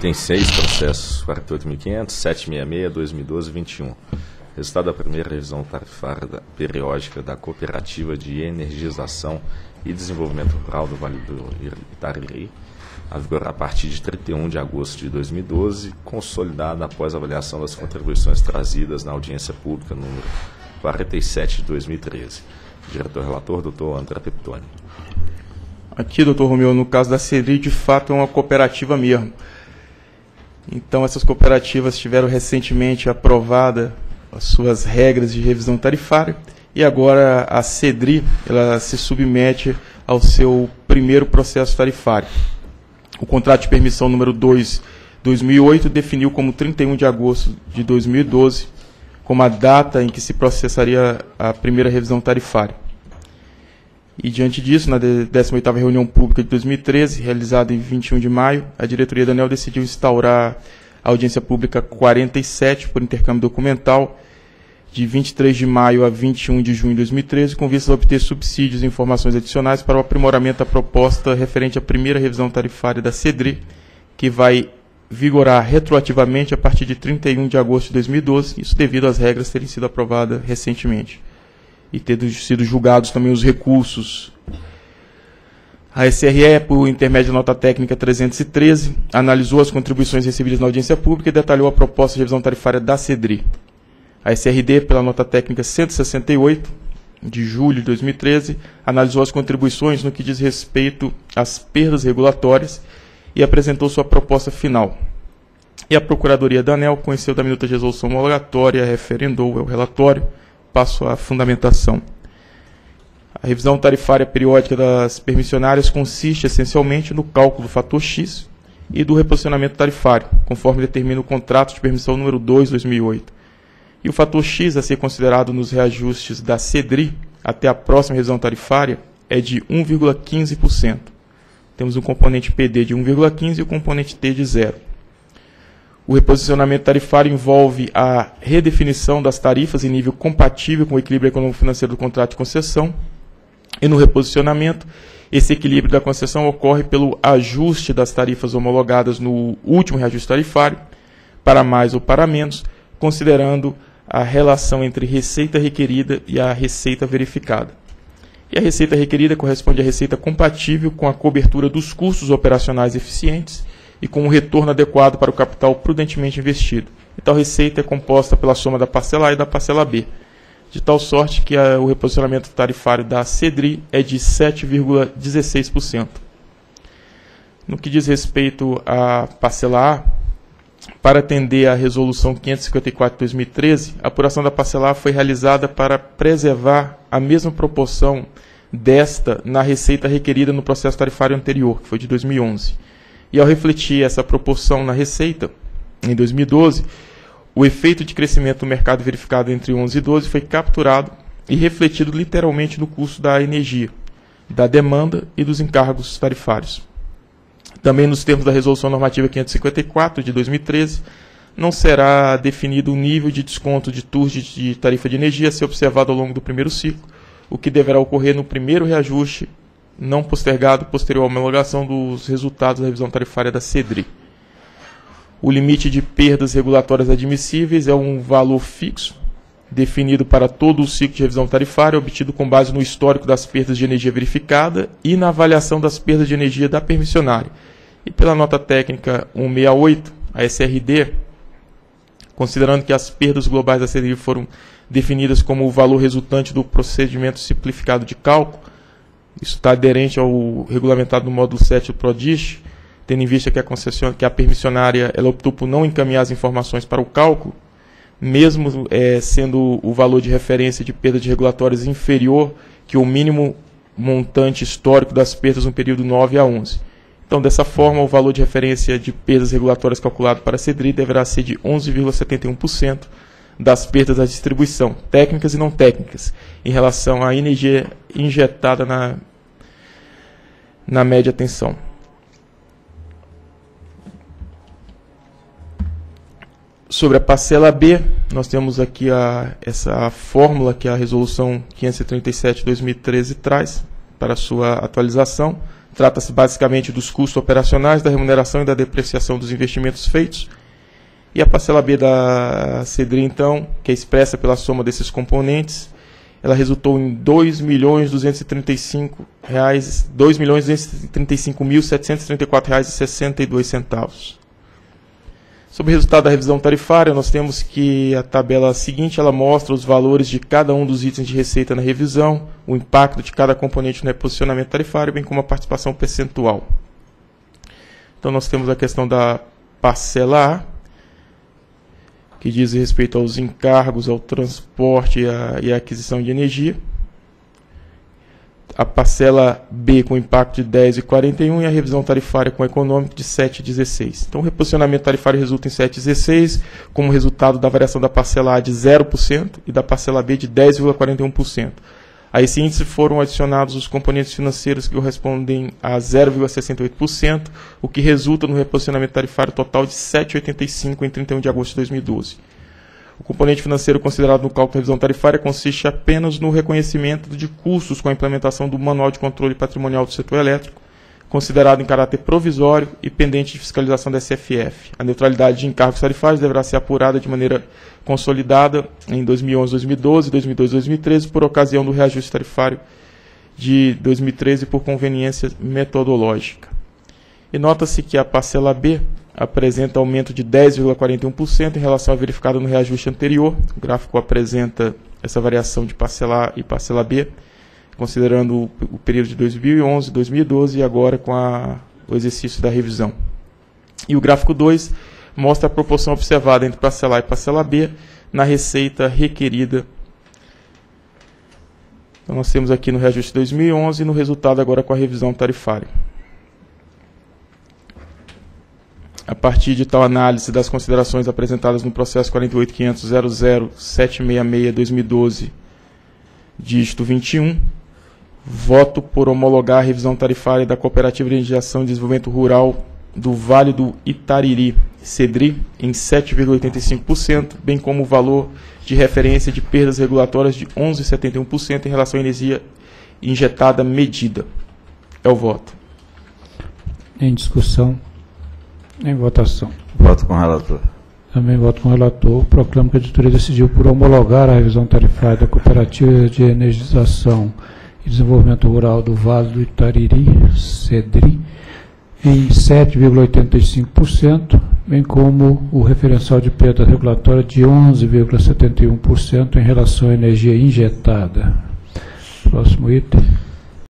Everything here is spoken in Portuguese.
Item 6, processo 48.500, 766, 2012, 21. Resultado da primeira revisão tarifária da- periódica da Cooperativa de Energização e Desenvolvimento Rural do Vale do Itariri, a vigorar a partir de 31 de agosto de 2012, consolidada após avaliação das contribuições trazidas na audiência pública número 47 de 2013. Diretor-relator, doutor André Peptoni. Aqui, doutor Romeu, no caso da CEDRI, de fato é uma cooperativa mesmo. Então, essas cooperativas tiveram recentemente aprovada as suas regras de revisão tarifária e agora a CEDRI ela se submete ao seu primeiro processo tarifário. O contrato de permissão número 2, 2008, definiu como 31 de agosto de 2012 como a data em que se processaria a primeira revisão tarifária. E diante disso, na de- 18ª reunião pública de 2013, realizada em 21 de maio, a diretoria da ANEL decidiu instaurar a audiência pública 47 por intercâmbio documental de 23 de maio a 21 de junho de 2013, com vistas a obter subsídios e informações adicionais para o aprimoramento da proposta referente à primeira revisão tarifária da CEDRI, que vai vigorar retroativamente a partir de 31 de agosto de 2012, isso devido às regras terem sido aprovadas recentemente e tendo sido julgados também os recursos. A SRE, por intermédio da nota técnica 313, analisou as contribuições recebidas na audiência pública e detalhou a proposta de revisão tarifária da CEDRI. A SRD, pela nota técnica 168, de julho de 2013, analisou as contribuições no que diz respeito às perdas regulatórias e apresentou sua proposta final. E a Procuradoria da ANEL conheceu da minuta de resolução homologatória, referendou o relatório, passo à fundamentação. A revisão tarifária periódica das permissionárias consiste essencialmente no cálculo do fator X e do reposicionamento tarifário, conforme determina o contrato de permissão número 2 2008. E o fator X a ser considerado nos reajustes da CEDRI até a próxima revisão tarifária é de 1,15%. Temos um componente PD de 1,15 e o componente T de 0. O reposicionamento tarifário envolve a redefinição das tarifas em nível compatível com o equilíbrio econômico-financeiro do contrato de concessão. E no reposicionamento, esse equilíbrio da concessão ocorre pelo ajuste das tarifas homologadas no último reajuste tarifário, para mais ou para menos, considerando a relação entre receita requerida e a receita verificada. E a receita requerida corresponde à receita compatível com a cobertura dos custos operacionais eficientes e com um retorno adequado para o capital prudentemente investido. E tal receita é composta pela soma da parcela A e da parcela B, de tal sorte que a, o reposicionamento tarifário da CEDRI é de 7,16%. No que diz respeito à parcela A, para atender à Resolução 554 de 2013, a apuração da parcela A foi realizada para preservar a mesma proporção desta na receita requerida no processo tarifário anterior, que foi de 2011. E ao refletir essa proporção na receita, em 2012, o efeito de crescimento do mercado verificado entre 11 e 12 foi capturado e refletido literalmente no custo da energia, da demanda e dos encargos tarifários. Também nos termos da Resolução Normativa 554 de 2013, não será definido o nível de desconto de TURS de tarifa de energia a ser observado ao longo do primeiro ciclo, o que deverá ocorrer no primeiro reajuste, não postergado posterior à homologação dos resultados da revisão tarifária da CEDRI. O limite de perdas regulatórias admissíveis é um valor fixo, definido para todo o ciclo de revisão tarifária, obtido com base no histórico das perdas de energia verificada e na avaliação das perdas de energia da permissionária. E pela nota técnica 168, a SRD, considerando que as perdas globais da CDI foram definidas como o valor resultante do procedimento simplificado de cálculo, isso está aderente ao regulamentado no módulo 7 do PRODIST, tendo em vista que a, concession... que a permissionária ela optou por não encaminhar as informações para o cálculo, mesmo é, sendo o valor de referência de perda de regulatórias inferior que o mínimo montante histórico das perdas no período 9 a 11. Então, dessa forma, o valor de referência de perdas regulatórias calculado para a CEDRI deverá ser de 11,71% das perdas da distribuição, técnicas e não técnicas, em relação à energia injetada na, na média tensão. Sobre a parcela B, nós temos aqui a, essa fórmula que a resolução 537 de 2013 traz para sua atualização, Trata-se basicamente dos custos operacionais, da remuneração e da depreciação dos investimentos feitos. E a parcela B da CEDRI, então, que é expressa pela soma desses componentes, ela resultou em 2.235.734,62 reais, Sobre o resultado da revisão tarifária, nós temos que a tabela seguinte ela mostra os valores de cada um dos itens de receita na revisão, o impacto de cada componente no reposicionamento tarifário, bem como a participação percentual. Então nós temos a questão da parcela A, que diz respeito aos encargos, ao transporte e à aquisição de energia a parcela B com impacto de 10,41 e a revisão tarifária com econômico de 7,16. Então, o reposicionamento tarifário resulta em 7,16, como resultado da variação da parcela A de 0% e da parcela B de 10,41%. A esse índice foram adicionados os componentes financeiros que correspondem a 0,68%, o que resulta no reposicionamento tarifário total de 7,85 em 31 de agosto de 2012. O componente financeiro considerado no cálculo da revisão tarifária consiste apenas no reconhecimento de custos com a implementação do Manual de Controle Patrimonial do Setor Elétrico, considerado em caráter provisório e pendente de fiscalização da SFF. A neutralidade de encargos tarifários deverá ser apurada de maneira consolidada em 2011, 2012, 2012 2013, por ocasião do reajuste tarifário de 2013 por conveniência metodológica. E nota-se que a parcela B apresenta aumento de 10,41% em relação ao verificado no reajuste anterior. O gráfico apresenta essa variação de parcela A e parcela B, considerando o período de 2011, 2012 e agora com a, o exercício da revisão. E o gráfico 2 mostra a proporção observada entre parcela A e parcela B na receita requerida. Então nós temos aqui no reajuste 2011 e no resultado agora com a revisão tarifária. A partir de tal análise das considerações apresentadas no processo 48.500.00.766-2012, dígito 21, voto por homologar a revisão tarifária da Cooperativa de Energiação e Desenvolvimento Rural do Vale do Itariri, CEDRI, em 7,85%, bem como o valor de referência de perdas regulatórias de 11,71% em relação à energia injetada medida. É o voto. Em discussão. Em votação. Voto com o relator. Também voto com o relator. Proclamo que a diretoria decidiu por homologar a revisão tarifária da Cooperativa de Energização e Desenvolvimento Rural do Vale do Itariri, CEDRI, em 7,85%, bem como o referencial de perda regulatória de 11,71% em relação à energia injetada. Próximo item.